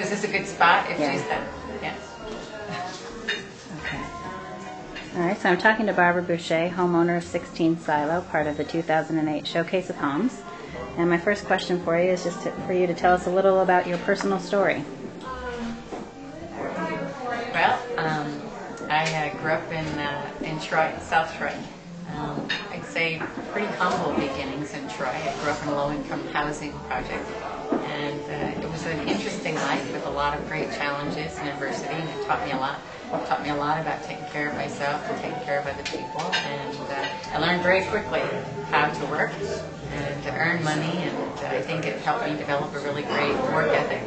Is this a good spot if Yeah. she's done? Yes. Okay. All right, so I'm talking to Barbara Bouchey, homeowner of 16 Silo, part of the 2008 Showcase of Homes. And my first question for you is just to, for you to tell us a little about your personal story. Well, um, I uh, grew up in uh, in Troy, South Troy. Um, say pretty humble beginnings in Troy. I grew up in a low-income housing project, and uh, it was an interesting life with a lot of great challenges and adversity, and it taught me a lot. It taught me a lot about taking care of myself and taking care of other people, and uh, I learned very quickly how to work and to earn money, and uh, I think it helped me develop a really great work ethic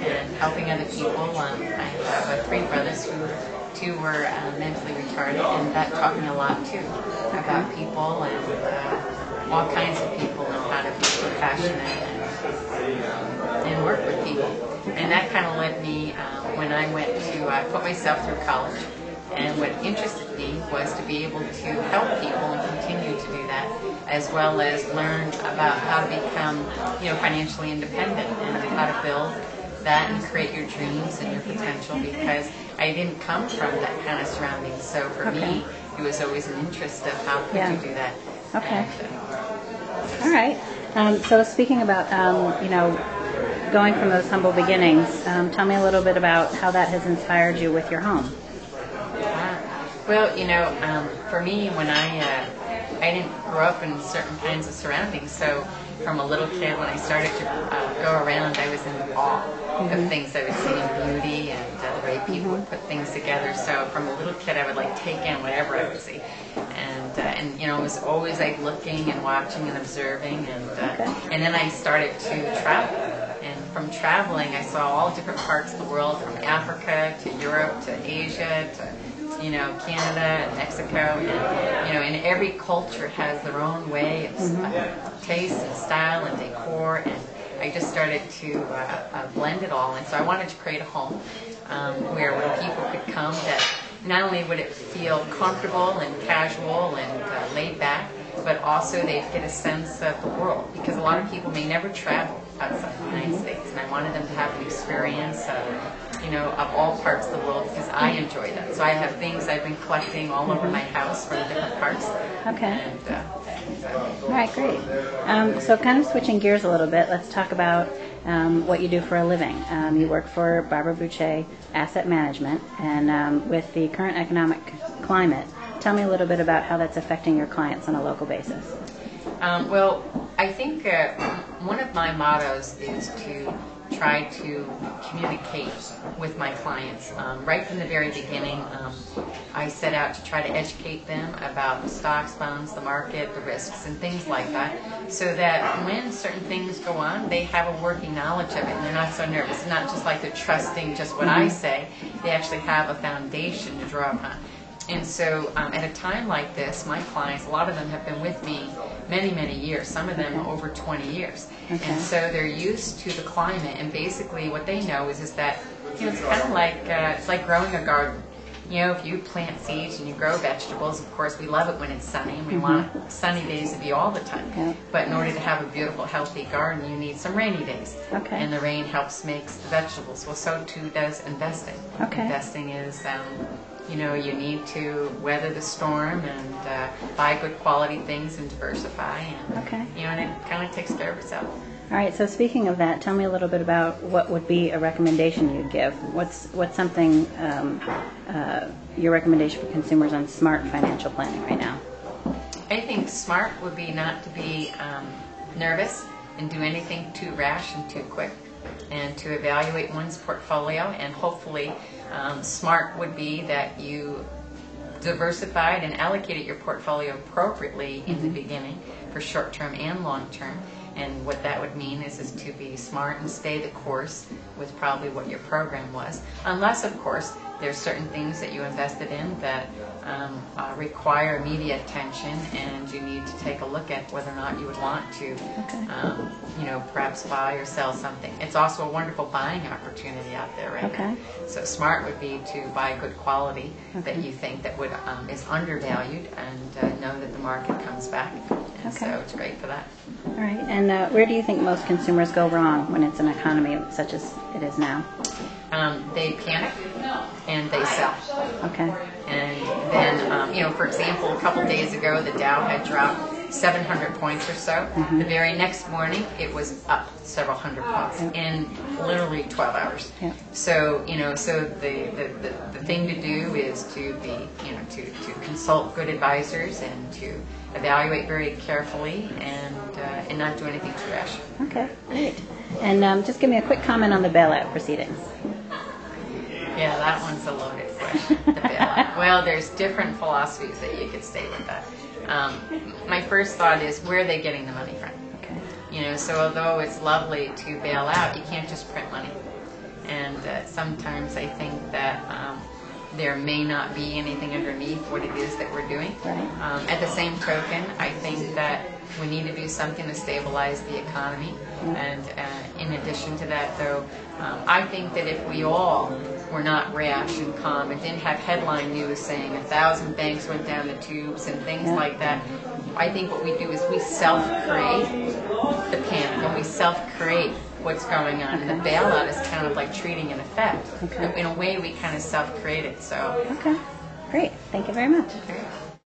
and helping other people. Um, I have uh, three brothers who two were uh, mentally retarded, and that taught me a lot too about people and uh, all kinds of people and how to be compassionate and, and work with people. And that kind of led me um, when I went to I put myself through college. And what interested me was to be able to help people and continue to do that, as well as learn about how to become, you know, financially independent and how to build that and create your dreams and your potential because I didn't come from that kind of surrounding. So for Okay. me, it was always an interest of how could Yeah. you do that. Okay. Uh, All right. Um, so speaking about, um, you know, going from those humble beginnings, um, tell me a little bit about how that has inspired you with your home. Ah, Well, you know, um, for me, when I uh, I didn't grow up in certain kinds of surroundings, so from a little kid, when I started to uh, go around, I was in awe of things I would see in beauty and uh, the way people would put things together. So from a little kid, I would like take in whatever I would see, and uh, and you know, I was always like looking and watching and observing, and uh, Okay. and then I started to travel. And from traveling, I saw all different parts of the world, from Africa to Europe to Asia to, you know, Canada and Mexico. And, you know, and every culture has their own way of uh, taste and style and decor. And I just started to uh, uh, blend it all. And so I wanted to create a home um, where when people could come, that not only would it feel comfortable and casual and uh, laid back, but also they'd get a sense of the world because a lot of people may never travel outside the United States, and I wanted them to have an experience of, you know, of all parts of the world because I enjoy that. So I have things I've been collecting all over my house from different parts. Okay. And uh, so, All right, great. Um, so, kind of switching gears a little bit, let's talk about um, what you do for a living. Um, you work for Barbara Bouchey Asset Management, and um, with the current economic climate, tell me a little bit about how that's affecting your clients on a local basis. Um, well, I think uh, one of my mottos is to try to communicate with my clients. Um, right from the very beginning, um, I set out to try to educate them about the stocks, bonds, the market, the risks, and things like that, so that when certain things go on, they have a working knowledge of it and they're not so nervous. It's not just like they're trusting just what I say, they actually have a foundation to draw upon. And so um, at a time like this, my clients, a lot of them have been with me many, many years, some of them over 20 years. Okay. And so they're used to the climate, and basically what they know is, is that, you know, it's kind of like, uh, it's like growing a garden. You know, if you plant seeds and you grow vegetables, of course, we love it when it's sunny, and we want sunny days to be all the time. Yeah. But in order to have a beautiful, healthy garden, you need some rainy days. Okay. And the rain helps makes the vegetables. Well, so too does investing. Okay. Investing is, um, you know, you need to weather the storm and uh, buy good quality things and diversify. And, Okay. You know, and it kind of takes care of itself. All right. So, speaking of that, tell me a little bit about what would be a recommendation you'd give. What's what's something um, uh, your recommendation for consumers on smart financial planning right now? I think smart would be not to be um, nervous and do anything too rash and too quick, and to evaluate one's portfolio. And hopefully, um, smart would be that you diversified and allocated your portfolio appropriately in the beginning for short term and long term. And what that would mean is, is to be smart and stay the course with probably what your program was. Unless, of course, there's certain things that you invested in that um, uh, require immediate attention, and you need to take a look at whether or not you would want to, Okay. um, you know, perhaps buy or sell something. It's also a wonderful buying opportunity out there right Okay. now. So smart would be to buy good quality that you think that would um, is undervalued, and uh, know that the market comes back. And Okay. so it's great for that. All right. And uh, where do you think most consumers go wrong when it's an economy such as it is now? Um, they panic and they sell. Okay. And then, um, you know, for example, a couple days ago, the Dow had dropped 700 points or so. The very next morning, it was up several hundred points in literally 12 hours. Yeah. So, you know, so the, the, the, the thing to do is to be, you know, to, to consult good advisors and to evaluate very carefully and, uh, and not do anything too rash. Okay. Great. And um, just give me a quick comment on the bailout proceedings. Yeah, that one's a loaded question. The bailout. well, there's different philosophies that you could state with that. Um, my first thought is where are they getting the money from? Okay. You know, so although it's lovely to bail out, you can't just print money. And uh, sometimes I think that um, there may not be anything underneath what it is that we're doing. Right. Um, at the same token, I think that we need to do something to stabilize the economy. And uh, in addition to that, though, um, I think that if we all were not rash and calm and didn't have headline news saying a thousand banks went down the tubes and things Yeah. like that, I think what we do is we self-create the panic and we self-create what's going on. And the bailout is kind of like treating an effect. Okay. In a way, we kind of self-create it. So. Okay. Great. Thank you very much. okay.